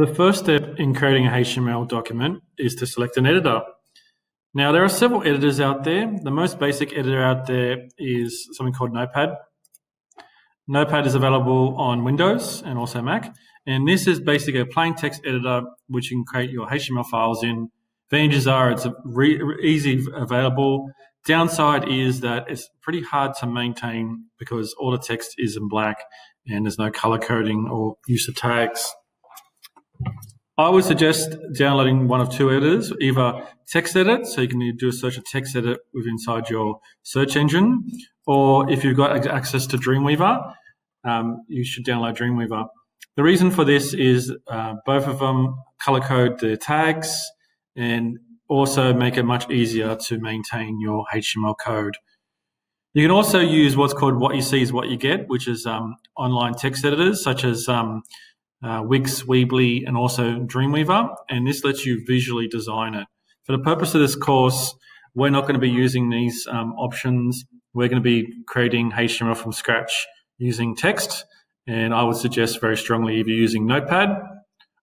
The first step in creating a HTML document is to select an editor. Now, there are several editors out there. The most basic editor out there is something called Notepad. Notepad is available on Windows and also Mac. And this is basically a plain text editor which you can create your HTML files in. Advantages are it's easy available. Downside is that it's pretty hard to maintain because all the text is in black and there's no color coding or use of tags. I would suggest downloading one of two editors, either TextEdit, so you can do a search of TextEdit within inside your search engine, or if you've got access to Dreamweaver, um, you should download Dreamweaver. The reason for this is uh, both of them color code the tags and also make it much easier to maintain your HTML code. You can also use what's called what you see is what you get, which is um, online text editors such as um, uh, Wix, Weebly, and also Dreamweaver, and this lets you visually design it. For the purpose of this course, we're not going to be using these um, options. We're going to be creating HTML from scratch using text, and I would suggest very strongly either using Notepad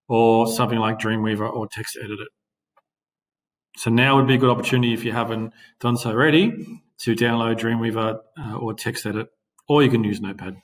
or something like Dreamweaver or text editor. So now would be a good opportunity if you haven't done so already to download Dreamweaver uh, or TextEdit, or you can use Notepad.